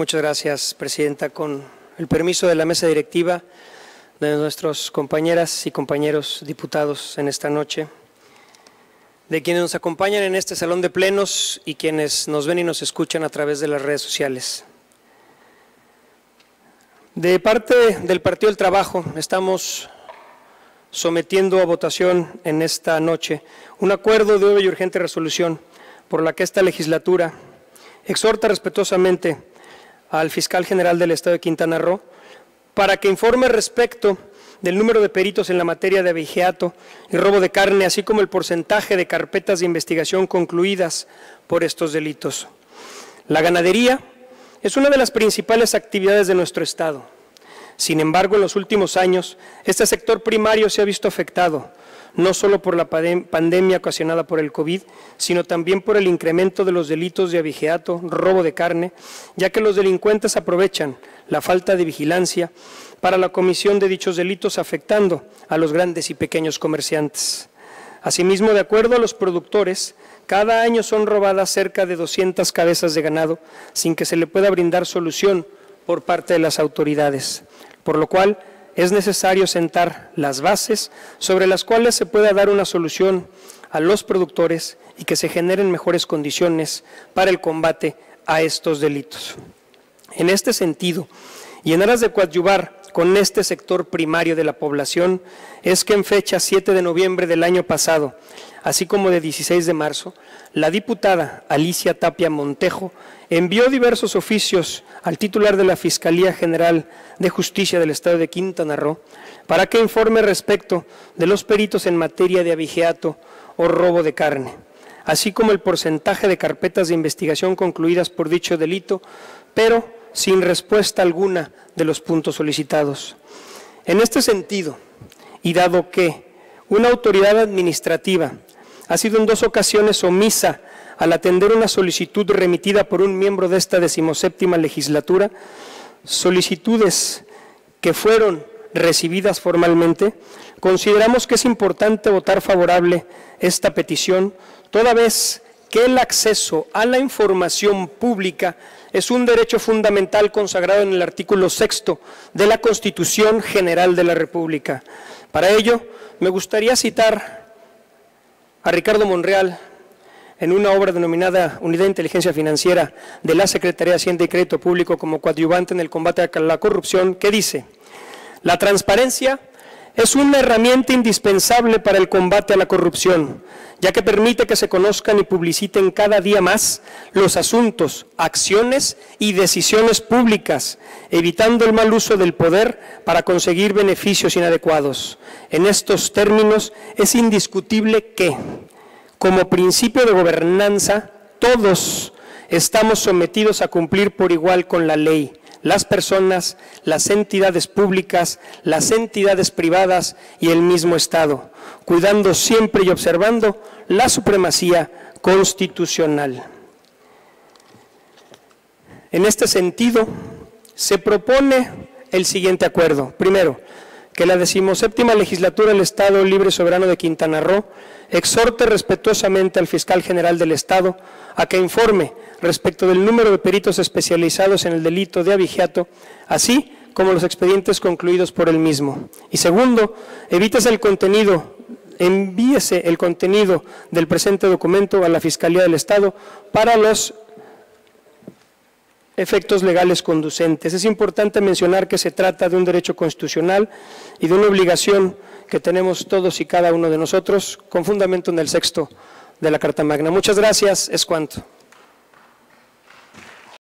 Muchas gracias, Presidenta. Con el permiso de la mesa directiva, de nuestros compañeras y compañeros diputados en esta noche, de quienes nos acompañan en este salón de plenos y quienes nos ven y nos escuchan a través de las redes sociales. De parte del Partido del Trabajo estamos sometiendo a votación en esta noche un acuerdo de y urgente resolución por la que esta legislatura exhorta respetuosamente al fiscal general del Estado de Quintana Roo para que informe respecto del número de peritos en la materia de abigeato y robo de carne, así como el porcentaje de carpetas de investigación concluidas por estos delitos. La ganadería es una de las principales actividades de nuestro Estado. Sin embargo, en los últimos años, este sector primario se ha visto afectado, no solo por la pandemia ocasionada por el COVID, sino también por el incremento de los delitos de abigeato, robo de carne, ya que los delincuentes aprovechan la falta de vigilancia para la comisión de dichos delitos afectando a los grandes y pequeños comerciantes. Asimismo, de acuerdo a los productores, cada año son robadas cerca de 200 cabezas de ganado sin que se le pueda brindar solución por parte de las autoridades, por lo cual es necesario sentar las bases sobre las cuales se pueda dar una solución a los productores y que se generen mejores condiciones para el combate a estos delitos. En este sentido, y en aras de coadyuvar con este sector primario de la población es que en fecha 7 de noviembre del año pasado, así como de 16 de marzo, la diputada Alicia Tapia Montejo envió diversos oficios al titular de la Fiscalía General de Justicia del Estado de Quintana Roo para que informe respecto de los peritos en materia de abigeato o robo de carne, así como el porcentaje de carpetas de investigación concluidas por dicho delito, pero sin respuesta alguna de los puntos solicitados. En este sentido, y dado que una autoridad administrativa ha sido en dos ocasiones omisa al atender una solicitud remitida por un miembro de esta decimoséptima legislatura, solicitudes que fueron recibidas formalmente, consideramos que es importante votar favorable esta petición, toda vez que el acceso a la información pública es un derecho fundamental consagrado en el artículo sexto de la Constitución General de la República. Para ello, me gustaría citar a Ricardo Monreal en una obra denominada Unidad de Inteligencia Financiera de la Secretaría de Hacienda y Crédito Público como coadyuvante en el combate a la corrupción, que dice, la transparencia es una herramienta indispensable para el combate a la corrupción, ya que permite que se conozcan y publiciten cada día más los asuntos, acciones y decisiones públicas, evitando el mal uso del poder para conseguir beneficios inadecuados. En estos términos, es indiscutible que, como principio de gobernanza, todos estamos sometidos a cumplir por igual con la ley las personas, las entidades públicas, las entidades privadas y el mismo Estado, cuidando siempre y observando la supremacía constitucional. En este sentido, se propone el siguiente acuerdo. Primero, que la decimoséptima legislatura del Estado Libre Soberano de Quintana Roo exhorte respetuosamente al fiscal general del Estado a que informe respecto del número de peritos especializados en el delito de abigeato, así como los expedientes concluidos por el mismo. Y segundo, evítese el contenido, envíese el contenido del presente documento a la Fiscalía del Estado para los efectos legales conducentes. Es importante mencionar que se trata de un derecho constitucional y de una obligación que tenemos todos y cada uno de nosotros con fundamento en el sexto de la Carta Magna. Muchas gracias. Es cuanto.